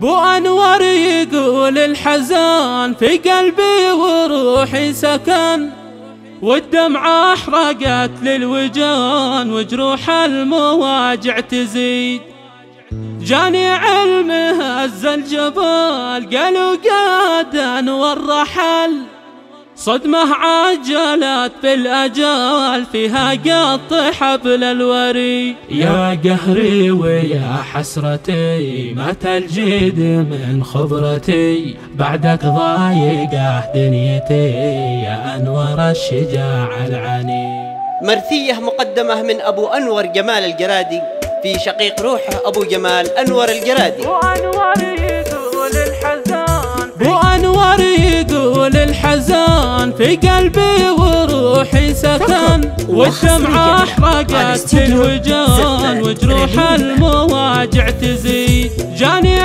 بو أنور يقول الحزان في قلبي وروحي سكن والدمعة أحرقت للوجان وجروح المواجع تزيد. جاني علم هز الجبال قالوا قاد أنور رحل صدمة عجلت بالأجال فيها قط حبل الوري. يا قهري ويا حسرتي مات الجيد من خبرتي بعدك ضايقه دنيتي يا أنور الشجاع العني مرثية مقدمة من أبو أنور جمال الجرادي في شقيق روحه أبو جمال أنور الجرادي. الحزان في قلبي وروحي سكن. والدمعة أحرقت الوجان وجروح المواجع تزيد. جاني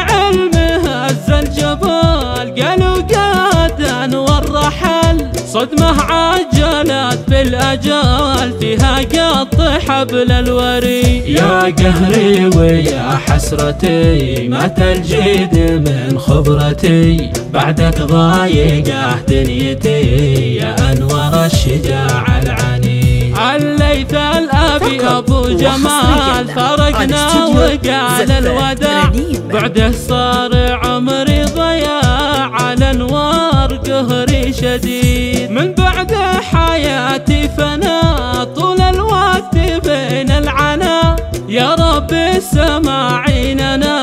صدمة عجلت بالأجال فيها قط حبل الوري. يا قهري ويا حسرتي مات الجيد من خبرتي بعدك ضايقه دنيتي يا أنور الشجاع العني عليت الأبي أبو جمال فرقنا وقال الوداع. بعده صار عمري ضياع على أنوار قهري شديد. حياتي فنا طول الوقت بين العنا. يا رب السماعيننا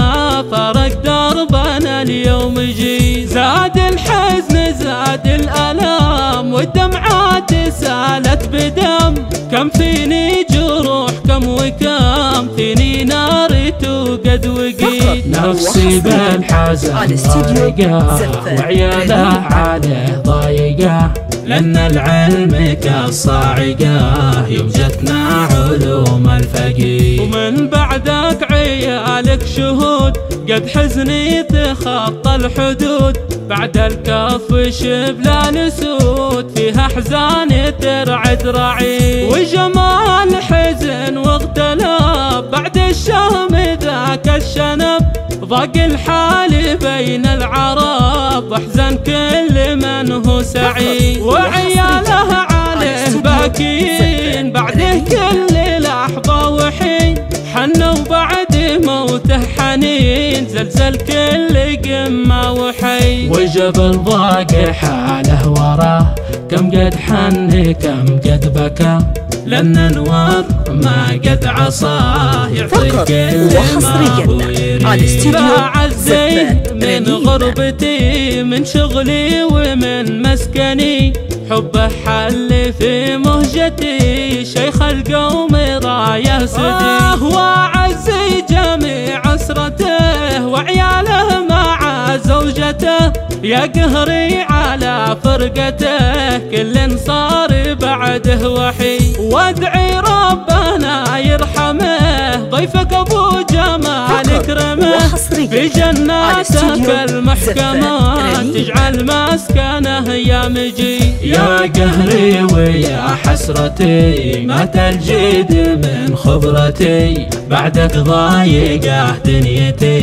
فرق دربنا اليوم جي زاد الحزن زاد الألام والدمعات سالت بدم. كم فيني جروح كم وكم فيني نار توقد وقيد. نفسي بالحزن ضايقة وعياله عليه ضايقة. لأن العلم كالصاعقة يوم جتنا علوم الفقيه ومن بعدك عيالك شهود قد حزني تخطى الحدود. بعد الكف شبلا نسود فيها أحزان ترعد رعي وجمال حزن واغتلاب بعد الشهم ذاك الشنب. ضاق الحال بين العرب. احزن كل من هو سعيد. وعياله عليه باكين بعده كل لحظة وحين حنوا بعد موته حنين. زلزل كل قمة وحي. وجبل ضاق حاله وراه. كم قد حن كم قد بكى. لأن انوار ما قد عصاه يعطي فقط كل ما وحصرياً. هو يريد على استديو من. غربتي من شغلي ومن مسكني. حبه حل في مهجتي شيخ القوم رايه سدي آه وعزي جميع اسرته وعياله مع زوجته. يا قهري على فرقته كل صار بعده وحي وادعي ربنا يرحمه. ضيفك أبو جمال وحصرياً في جناتك زفان تجعل مسكنه يا مجي يا قهري ويا حسرتي مات الجيد من خبرتي. بعدك ضايقة دنيتي.